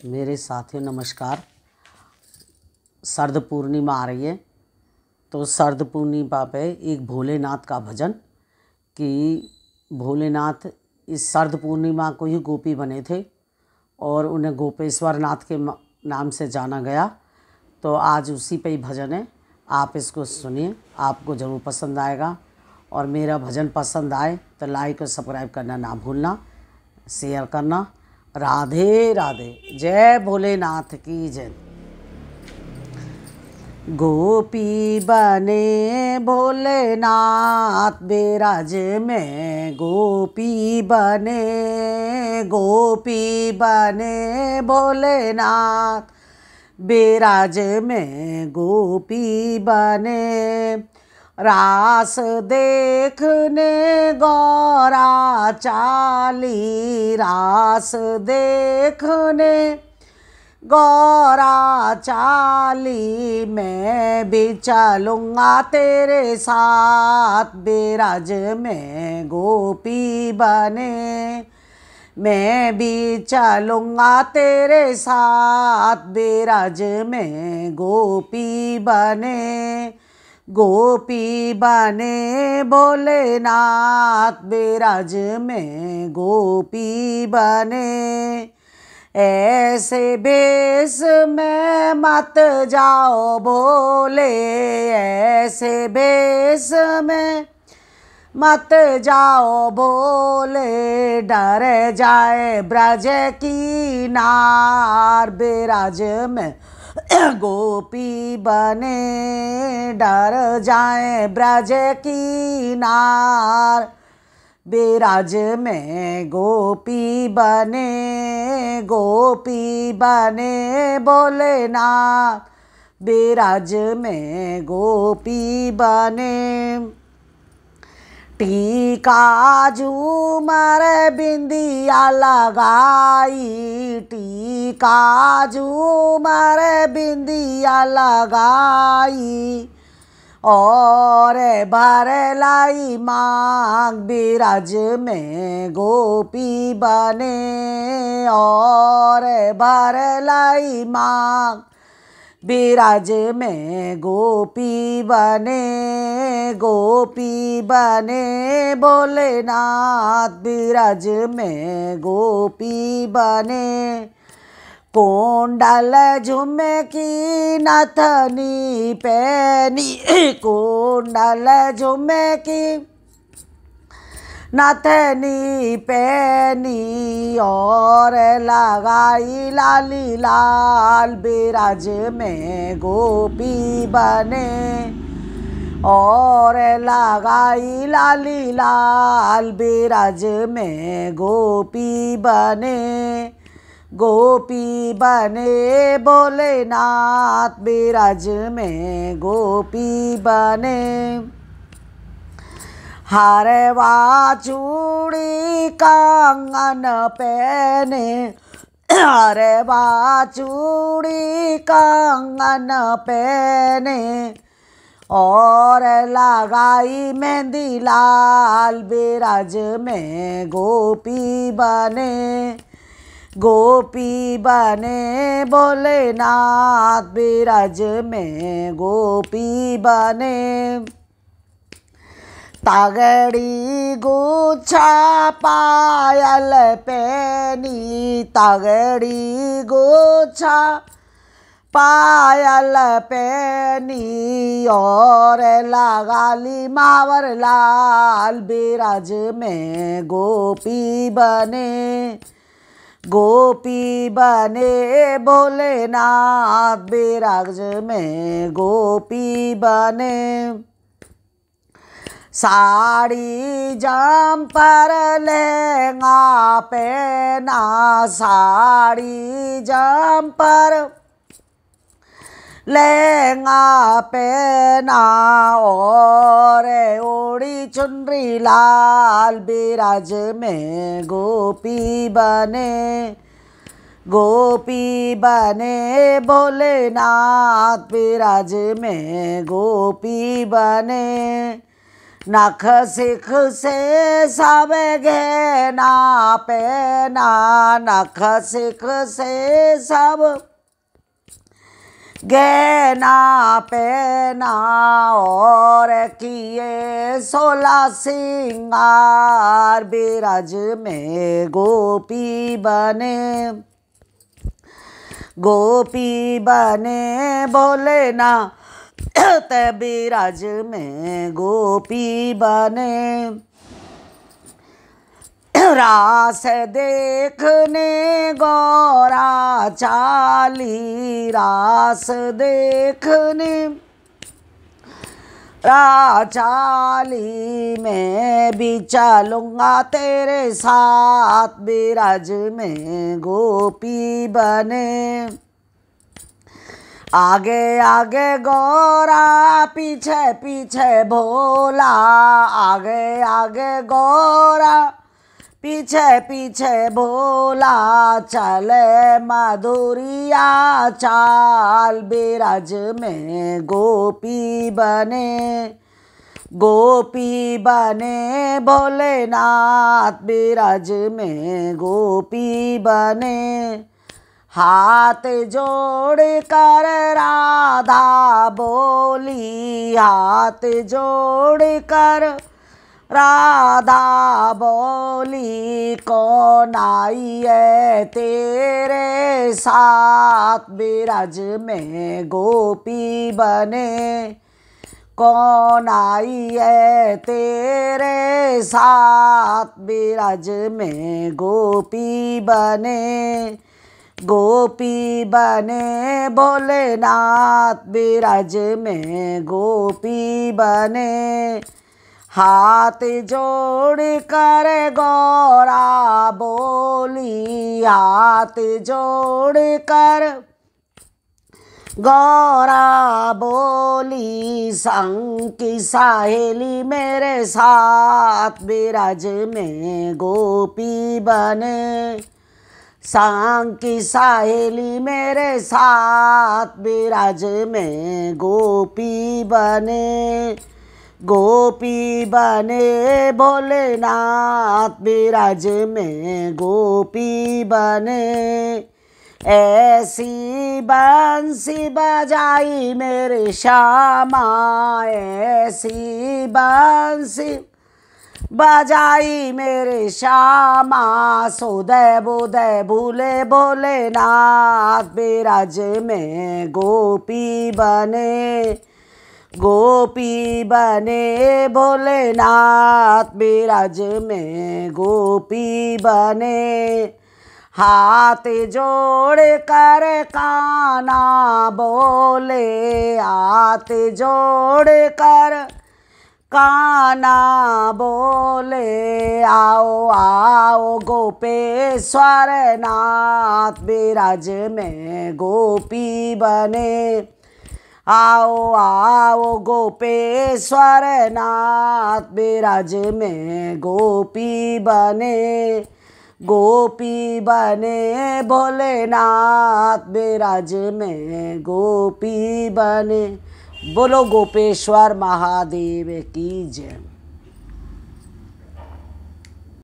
मेरे साथियों, नमस्कार। शरद पूर्णिमा आ रही है तो शरद पूर्णिमा पे एक भोलेनाथ का भजन कि भोलेनाथ इस शरद पूर्णिमा को ही गोपी बने थे और उन्हें गोपेश्वर नाथ के नाम से जाना गया। तो आज उसी पे ही भजन है। आप इसको सुनिए, आपको ज़रूर पसंद आएगा। और मेरा भजन पसंद आए तो लाइक और सब्सक्राइब करना ना भूलना, शेयर करना। राधे राधे, जय भोलेनाथ की जय। गोपी बने भोलेनाथ, बेराज में गोपी बने गोपी बने भोलेनाथ, बेराज में गोपी बने। रास देखने गौरा चाली, रास देखने गौरा चाली, मैं भी चलूँगा तेरे साथ, बेराज में गोपी बने। मैं भी चलूँगा तेरे साथ, बेराज में गोपी बने। गोपी बने भोलेनाथ, बेराज में गोपी बने। ऐसे बेस में मत जाओ बोले ऐसे बेस में मत जाओ बोले डर जाए ब्रज की नार, बेराज में गोपी बने, डर जाए ब्रज की नार बेराज में गोपी बने गोपी बने भोलेनाथ बेराज में गोपी बने। टीका झूमर बिंदिया लगाई टीका झूमर बिंदिया लगाई। और भर लाई मांग बिराज में गोपी बने, और भर लाई मांग बिराज में गोपी बने गोपी बने, भोलेनाथ बिराज में गोपी बने। कोंडल झुमे की नथनी पैनी, कोंडल झुमे की नथनी पैनी और लगाई लाली लाल बिराज में गोपी बने। और लगाई लाली लाल बिराज में गोपी बने। गोपी बने भोलेनाथ बिराज में गोपी बने। हरवा चूड़ी कंगन पहने। हरवा चूड़ी कंगन पहने। और लगाई मेहंदी लाल बिराज में गोपी बने। गोपी बने भोलेनाथ बिराज में गोपी बने। तगड़ी गुच्छा पायल पैनी, तगड़ी गुच्छा पायल पैनी, और लगाली मावर लाल बिराज में गोपी बने गोपी बने भोलेनाथ बिराज में गोपी बने। साड़ी जाम पर लहंगा पहना, साड़ी जाम पर लहंगा पहना, और ओड़ी चुनरी लाल बिराज में गोपी बने गोपी बने भोलेनाथ बिराज में गोपी बने। नख सिख से सब घेना पेना नख सिख से सब गहना पहना और किए सोलह सिंगार बिरज में गोपी बने। गोपी बने बोले ना तबिराज में गोपी बने। रास देखने गौरा चाली, रास देखने। राचाली में भी चलूँगा तेरे साथ, बिराज में गोपी बने। आगे आगे गौरा, पीछे पीछे भोला। आगे आगे गौरा, पीछे पीछे भोला। चले मधुरिया, चाल बिरज में गोपी बने। गोपी बने भोलेनाथ, बिरज में गोपी बने। हाथ जोड़ कर राधा बोली, हाथ जोड़ कर राधा बोली, कौन आई है तेरे साथ बिरज में गोपी बने? कौन आई है तेरे साथ बिरज में गोपी बने? गोपी बने भोलेनाथ, बिरज में गोपी बने। हाथ जोड़ कर गौरा बोली, हाथ जोड़ कर गौरा बोली, संग की साहेली मेरे साथ, बिरज में गोपी बने। सांग की साहेली मेरे साथ बिरज में गोपी बने। गोपी बने भोलेनाथ बिराज में गोपी बने। ऐसी बंसी बजाई मेरे श्यामा, ऐसी बंसी बजाई मेरे श्यामा सोदय बोदय भूले भोलेनाथ बिराज में गोपी बने गोपी बने भोलेनाथ बिराज में गोपी बने। हाथ जोड़ कर काना बोले, हाथ जोड़ कर काना बोले, आओ आओ गोपेश्वर नाथ बिराज में गोपी बने। आओ आओ गोपेश्वर नाथ बिराज में गोपी बने। गोपी बने भोलेनाथ बिराज में गोपी बने। बोलो गोपेश्वर महादेव की जय।